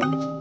system.